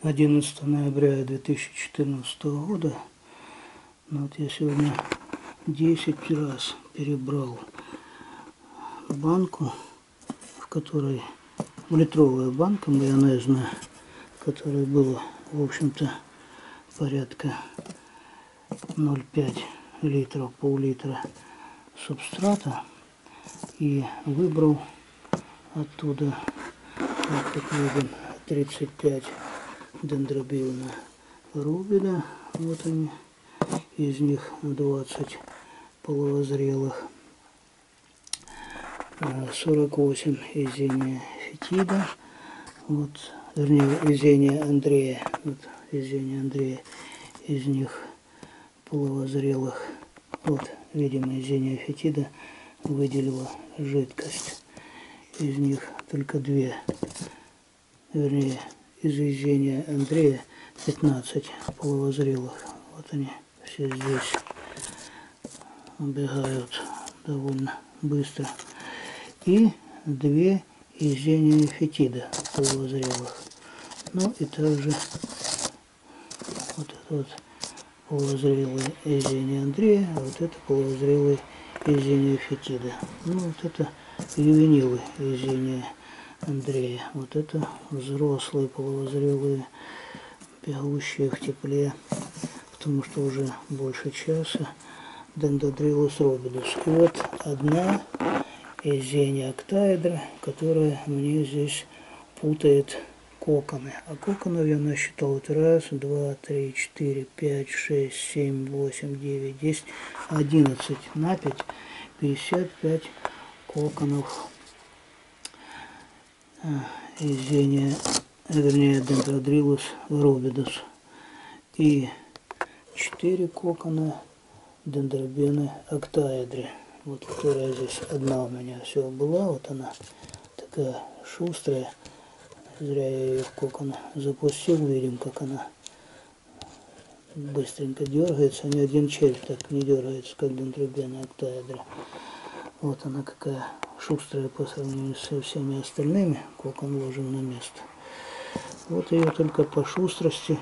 11 ноября 2014 года. Ну, вот я сегодня 10 раз перебрал банку, в которой литровая банка майонезная, в которой было, в общем-то, порядка 0,5 литров, пол-литра субстрата. И выбрал оттуда, вот как видим, 35 дендробиона рубида. Вот они. Из них 20 половозрелых. 48 изения фетида. Вот, вернее, изения Андрея. Вот, изения Андрея. Из них половозрелых. Вот, видимо, изения фетида выделила жидкость. Из них только две, вернее, из Андрея 15 половозрелых. Вот они все здесь убегают довольно быстро. И две изения фетида половозрелых. Ну и также вот это вот половозрелые изения Андрея, а вот это половозрелые изения фетида. Ну вот это ювенилы изения Андрея. Вот это взрослые половозрелые, бегущие в тепле, потому что уже больше часа Дендодрилус робидус. И вот одна из зения октаэдра, которая мне здесь путает коконы. А коконов я насчитал вот раз, два, три, четыре, пять, шесть, семь, восемь, девять, десять, одиннадцать. На пять, пятьдесят пять коконов изения, вернее, дендродрилус рубидус. И четыре кокона дендробены октаэдри. Вот которая здесь одна у меня все была, вот она такая шустрая. Зря я ее в кокон запустил, видим, как она быстренько дергается. Ни один червь так не дергается, как дендробены октаэдри. Вот она какая шустрая по сравнению со всеми остальными, кокон ложим на место. Вот ее только по шустрости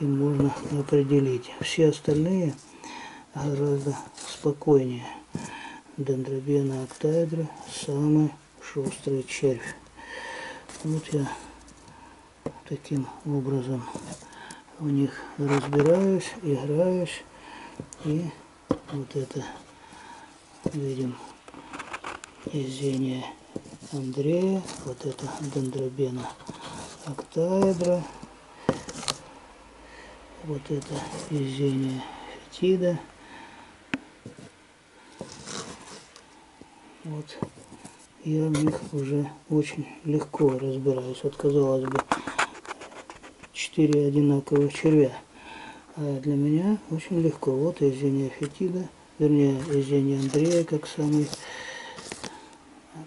и можно определить. Все остальные гораздо спокойнее. Дендробена октаэдра самый шустрый червь. Вот я таким образом в них разбираюсь, играюсь. И вот это видим изение Андрея, вот это дендробена октаэдра, вот это изение фетида. Вот я в них уже очень легко разбираюсь. Вот казалось бы, четыре одинаковых червя. А для меня очень легко. Вот изение фетида, вернее, изение Андрея, как самый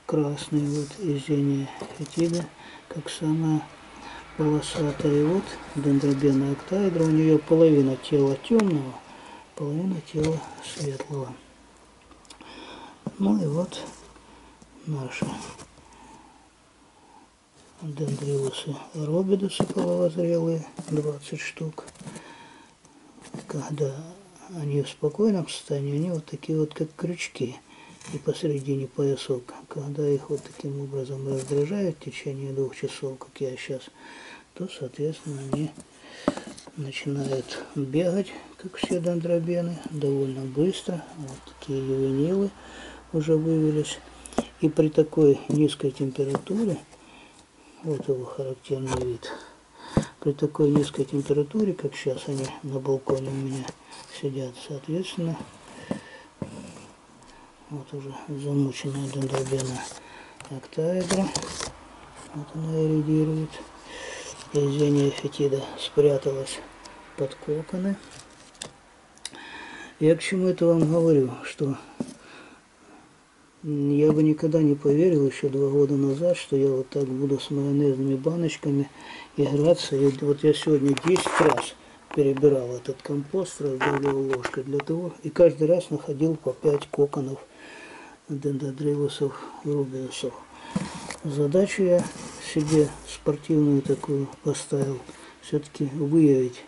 красный. Вот изение фетида, как самая полосатая. Вот дендробена октаэдра. У нее половина тела темного, половина тела светлого. Ну и вот наши дендриусы робидусы половозрелые, 20 штук. Когда они в спокойном состоянии, они вот такие вот как крючки и посередине поясок. Когда их вот таким образом раздражают в течение двух часов, как я сейчас, то, соответственно, они начинают бегать, как все дендробены, довольно быстро. Вот такие ювенилы уже вывелись. И при такой низкой температуре, вот его характерный вид, при такой низкой температуре, как сейчас они на балконе у меня сидят, соответственно, вот уже замученная дендробена октаэдра, вот она иридирует. Изение фетида спряталась под коконы. Я к чему это вам говорю, что я бы никогда не поверил еще два года назад, что я вот так буду с майонезными баночками играться. И вот я сегодня 10 раз перебирал этот компост, раздавливал ложкой для того, и каждый раз находил по 5 коконов дендродрилусов рубиусов. Задачу я себе спортивную такую поставил, все-таки выявить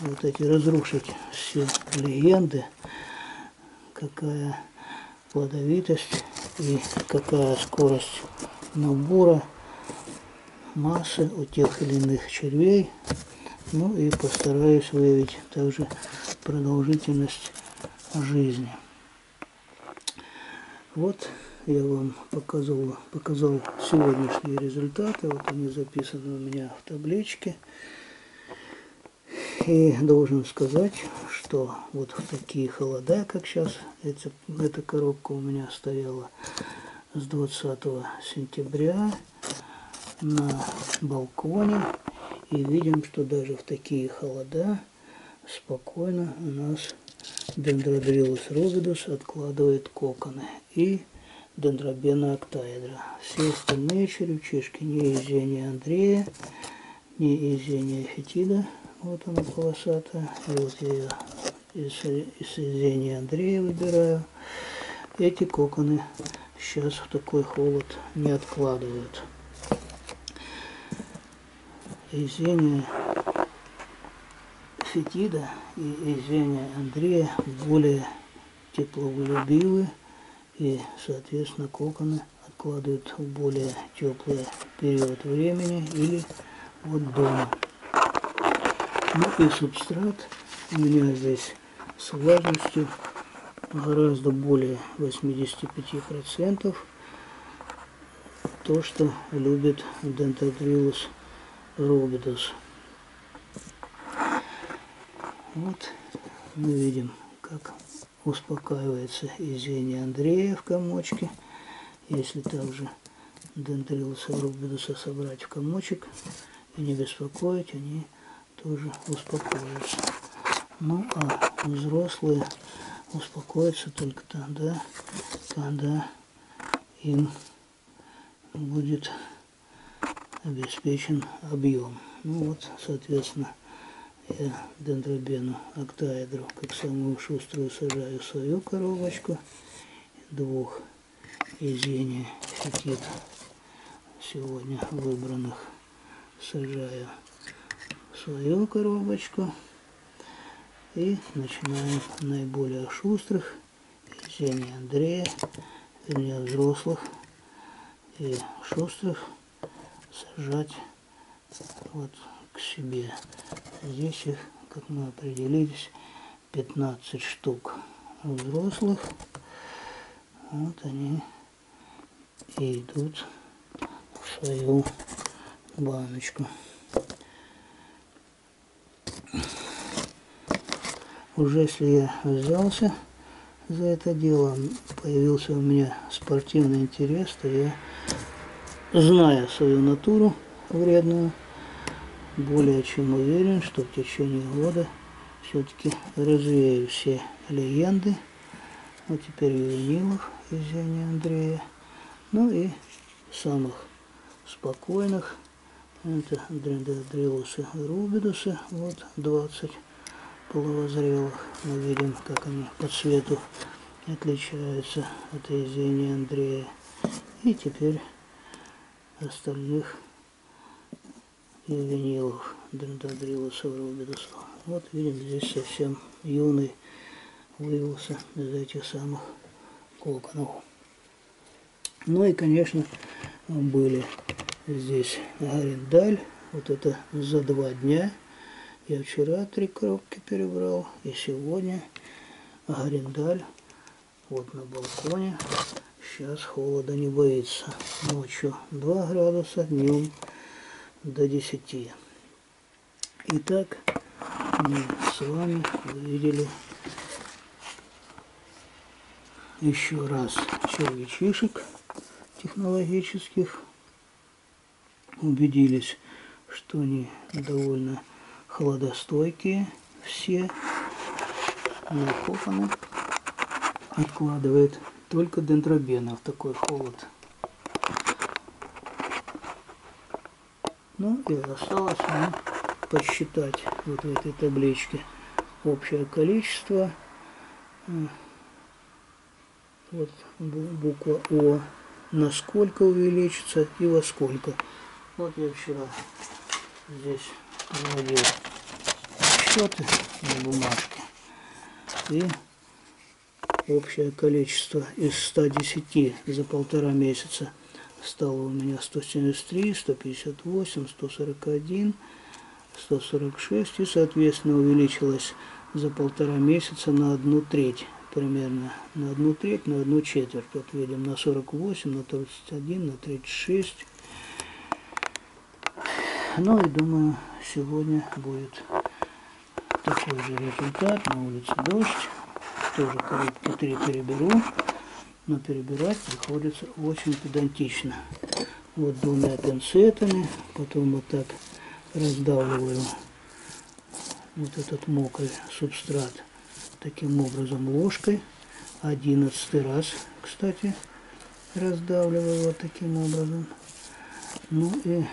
вот эти, разрушить все легенды, какая плодовитость и какая скорость набора массы у тех или иных червей. Ну и постараюсь выявить также продолжительность жизни. Вот я вам показал, показал сегодняшние результаты. Вот они записаны у меня в табличке. И должен сказать, что вот в такие холода, как сейчас, эти, эта коробка у меня стояла с 20 сентября на балконе. И видим, что даже в такие холода спокойно у нас дендродрилус рубидус откладывает коконы. И дендробена октаэдра. Все остальные черепчишки не из Андрея, не из фетида. Вот она полосатая. И вот я ее из, из Андрея выбираю. Эти коконы сейчас в такой холод не откладывают. Изения Фетида и Изения Андрея более теплолюбивы и, соответственно, коконы откладывают в более теплый период времени или вот дома. Ну и субстрат у меня здесь с влажностью гораздо более 85%. То, что любит Dentatrillus rubidus. Вот мы видим, как успокаивается изение Андрея в комочке. Если также дентрилуса рубидуса собрать в комочек и не беспокоить, они тоже успокоятся. Ну а взрослые успокоятся только тогда, когда им будет обеспечен объем. Ну вот, соответственно, я дендробену октаэдру, как самую шуструю, сажаю свою коробочку. Двух из Ени фетид сегодня выбранных сажаю свою коробочку. И начинаем наиболее шустрых из Ени Андрея, вернее взрослых и шустрых сажать вот к себе. Здесь их, как мы определились, 15 штук взрослых. Вот они и идут в свою баночку. Уже если я взялся за это дело, появился у меня спортивный интерес, то я, зная свою натуру вредную, более чем уверен, что в течение года все-таки развею все легенды. Вот теперь ювенилов из Зени Андрея. Ну и самых спокойных. Это Дрендодрилуса Рубидуса. Вот 20 половозрелых. Мы видим, как они по цвету отличаются от Езени Андрея. И теперь остальных и винилов дендродрилуса рубидуса. Вот видим, здесь совсем юный вывелся из этих самых коконов. Ну и, конечно, были здесь арендаль. Вот это за два дня. Я вчера три коробки перебрал. И сегодня арендаль. Вот на балконе. Сейчас холода не боится. Ночью 2 градуса, днем до 10. Итак, мы с вами увидели еще раз червячишек технологических. Убедились, что они довольно холодостойкие все. Накопано откладывает только дендробена такой холод. Ну и осталось мне посчитать вот в этой табличке общее количество. Вот буква О. Насколько увеличится и во сколько. Вот я вчера здесь проводил счеты на бумажке. И общее количество из 110 за полтора месяца стало у меня 173, 158, 141, 146 и соответственно увеличилось за полтора месяца на одну треть примерно на одну треть, на одну четверть. Вот видим на 48, на 31, на 36. Ну и думаю, сегодня будет такой же результат. На улице дождь. Тоже коробки 3 переберу. Но перебирать приходится очень педантично. Вот двумя пинцетами. Потом вот так раздавливаю вот этот мокрый субстрат таким образом ложкой. Одиннадцатый раз, кстати, раздавливаю вот таким образом. Ну и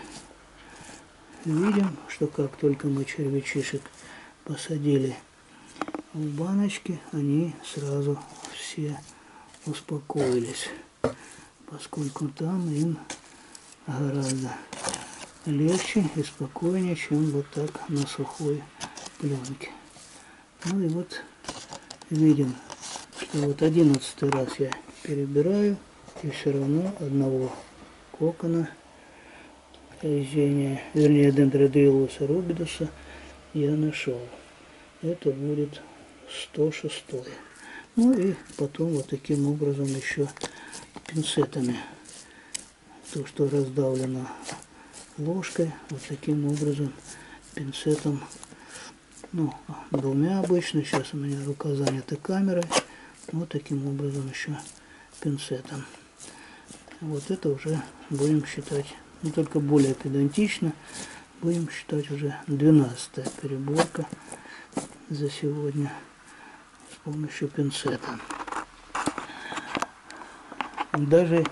видим, что как только мы червячишек посадили в баночки, они сразу все успокоились, поскольку там им гораздо легче и спокойнее, чем вот так на сухой пленке. Ну и вот видим, что вот одиннадцатый раз я перебираю, и все равно одного кокона изения, вернее дендродрилуса рубидуса я нашел. Это будет 106. Ну и потом вот таким образом еще пинцетами. То, что раздавлено ложкой, вот таким образом пинцетом ну, двумя обычно, сейчас у меня рука занята камерой, вот таким образом еще пинцетом. Вот это уже будем считать, не только более педантично, будем считать уже 12 переборка за сегодня помощью пинцета. Даже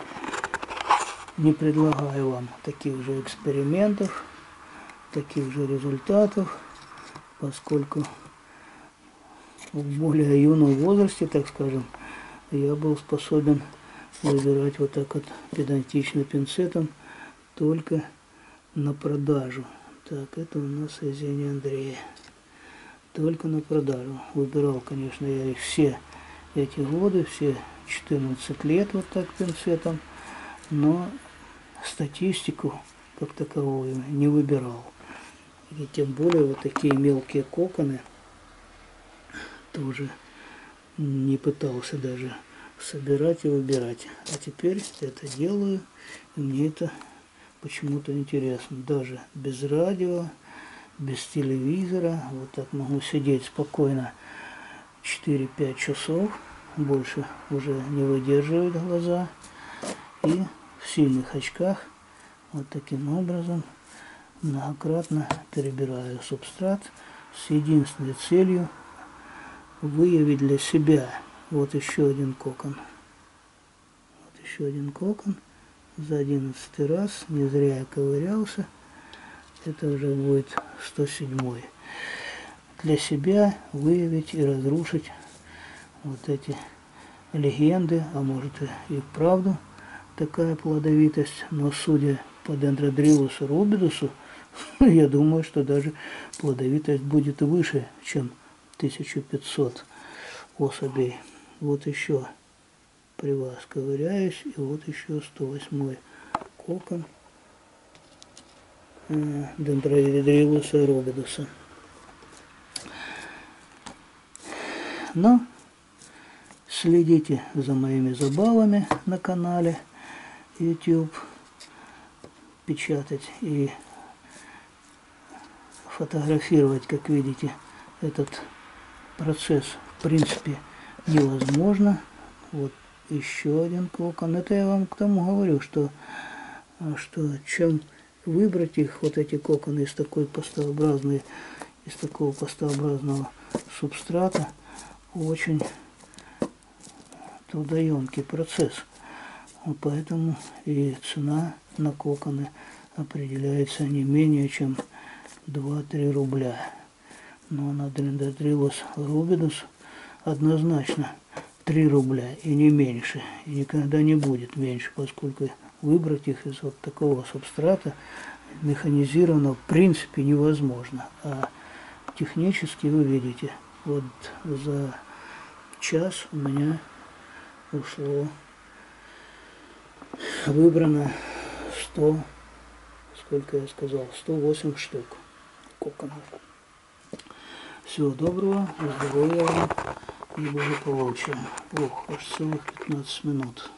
не предлагаю вам таких же экспериментов, таких же результатов, поскольку в более юном возрасте, так скажем, я был способен выбирать вот так вот педантично пинцетом только на продажу. Так, это у нас Зеня Андрея. Только на продажу. Выбирал, конечно, я их все эти годы, все 14 лет вот так пинцетом, но статистику как таковую не выбирал. И тем более вот такие мелкие коконы тоже не пытался даже собирать и выбирать. А теперь это делаю, и мне это почему-то интересно. Даже без радио, без телевизора. Вот так могу сидеть спокойно 4-5 часов. Больше уже не выдерживает глаза. И в сильных очках вот таким образом многократно перебираю субстрат с единственной целью выявить для себя вот еще один кокон. Вот еще один кокон за одиннадцатый раз. Не зря я ковырялся. Это уже будет 107 -й. Для себя выявить и разрушить вот эти легенды, а может и вправду такая плодовитость, но судя по дендродрилусу рубидусу, я думаю, что даже плодовитость будет выше, чем 1500 особей. Вот еще при вас ковыряюсь, и вот еще 108 кокон дендродрилуса рубидуса. Но следите за моими забавами на канале YouTube, печатать и фотографировать, как видите, этот процесс в принципе невозможно. Вот еще один кокон. Это я вам к тому говорю, что, что чем выбрать их, вот эти коконы из такой пастообразной, из такого пастообразного субстрата, очень трудоемкий процесс. Вот поэтому и цена на коконы определяется не менее чем 2-3 рубля. Но на Дендротрилус рубидус однозначно 3 рубля и не меньше. И никогда не будет меньше, поскольку выбрать их из вот такого субстрата механизировано в принципе невозможно. А технически вы видите, вот за час у меня ушло выбрано 100, сколько я сказал, 108 штук коконов. Всего доброго, здоровья вам и благополучия. Ох, аж целых 15 минут.